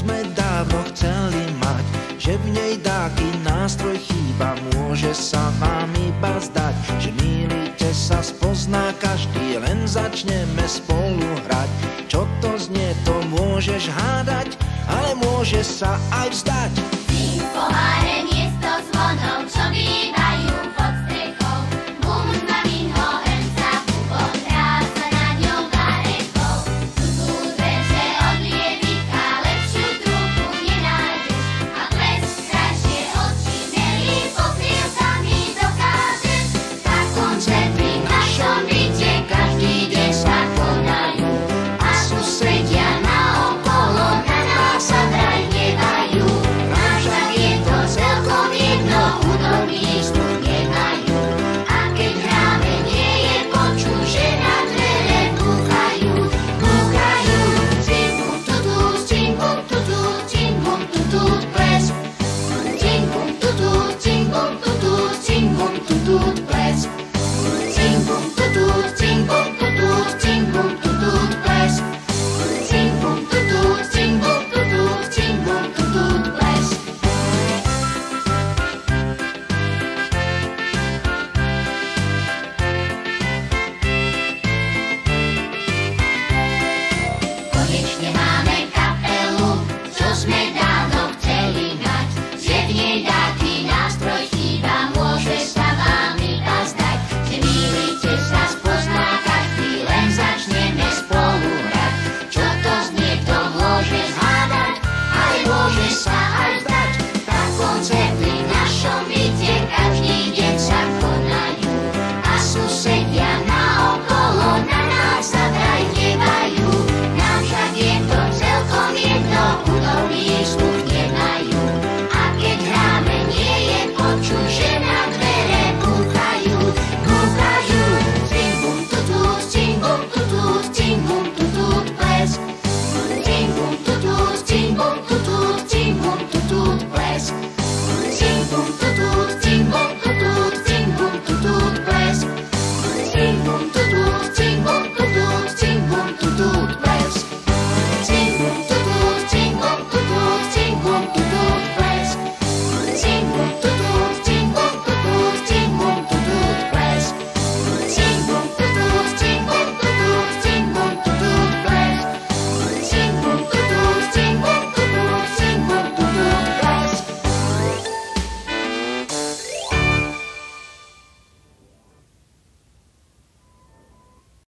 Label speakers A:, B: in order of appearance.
A: sme dávno chceli mať, že v nej dáky nástroj chýba, môže sa vám iba zdať, že mýlite sa spozná každý, len začneme spolu hrať. Čo to znie, to môžeš hádať, ale môže sa aj vzdať.
B: Ty